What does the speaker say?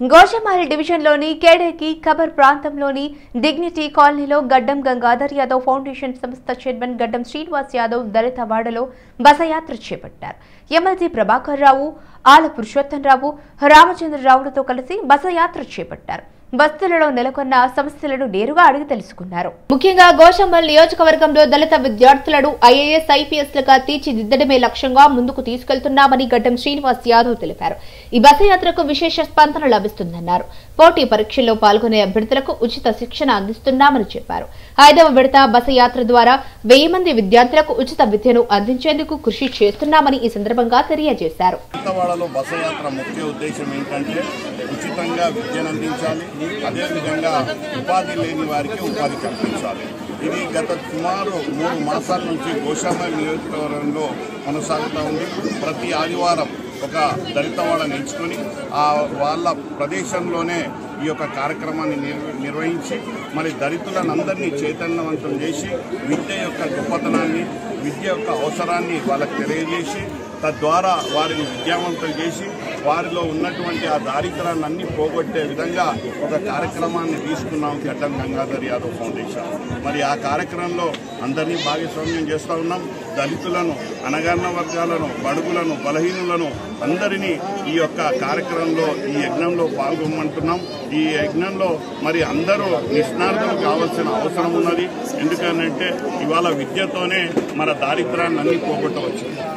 గోషమారి డివిజన్లోని కేడేకి ఖబర్ ప్రాంతంలోని డిగ్నిటీ కాలనీలో గడ్డం గంగాధర్ యాదవ్ ఫౌండేషన్ సంస్థ చైర్మన్ గడ్డం శ్రీనివాస్ యాదవ్ దళిత వాడలో బసయాత్ర చేపట్టారు. ఎమ్మెల్సీ ప్రభాకర్ రావు ఆల పురుషోత్తం రావు రామచంద్రరావులతో కలిసి బసయాత్ర చేపట్టారు. బస్తులలో నెలకొన్న సమస్యలను నేరుగా అడిగి తెలుసుకున్నారు. ముఖ్యంగా గోషంబల్ నియోజకవర్గంలో దళిత విద్యార్థులను ఐఏఎస్ ఐపీఎస్ లుగా తీర్చిదిద్దడమే లక్ష్యంగా ముందుకు తీసుకెళ్తున్నామని గడ్డం శ్రీనివాస్ యాదవ్ తెలిపారు. ఈ బసయాత్రకు విశేష స్పందన లభిస్తుందన్నారు. పోటీ పరీక్షల్లో పాల్గొనే అభ్యర్థులకు ఉచిత శిక్షణ అందిస్తున్నామని చెప్పారు. ఐదవ విడత బస యాత్ర ద్వారా వెయ్యి మంది విద్యార్థులకు ఉచిత విద్యను అందించేందుకు కృషి చేస్తున్నామని ఈ సందర్భంగా తెలియజేశారు. ఉచితంగా విద్యను అందించాలి అదేవిధంగా ఉపాధి లేని వారికి ఉపాధి కల్పించాలి. ఇది గత సుమారు మూడు మాసాల నుంచి గోషామ నియోజకవర్గంలో కొనసాగుతూ ఉంది. ప్రతి ఆదివారం ఒక దళిత వాళ్ళని ఎంచుకొని ఆ వాళ్ళ ప్రదేశంలోనే ఈ యొక్క కార్యక్రమాన్ని నిర్వహించి మరి దళితులనందరినీ చైతన్యవంతం చేసి విద్య యొక్క గొప్పతనాన్ని విద్య యొక్క అవసరాన్ని వాళ్ళకి తెలియజేసి తద్వారా వారిని విద్యావంతం చేసి వారిలో ఉన్నటువంటి ఆ దారిద్రాన్ని అన్ని పోగొట్టే విధంగా ఒక కార్యక్రమాన్ని తీసుకున్నాం గడ్డం గంగాధర్ యాదవ్ ఫౌండేషన్. మరి ఆ కార్యక్రమంలో అందరినీ భాగస్వామ్యం చేస్తూ ఉన్నాం. దళితులను అనగారిన వర్గాలను బడుగులను బలహీనులను అందరినీ ఈ యొక్క కార్యక్రమంలో ఈ యజ్ఞంలో పాల్గొమ్మంటున్నాం. ఈ యజ్ఞంలో మరి అందరూ నిష్ణార్థులు కావాల్సిన అవసరం ఉన్నది. ఎందుకనంటే ఇవాళ విద్యతోనే మన దారిద్రాన్ని అన్ని పోగొట్టవచ్చు.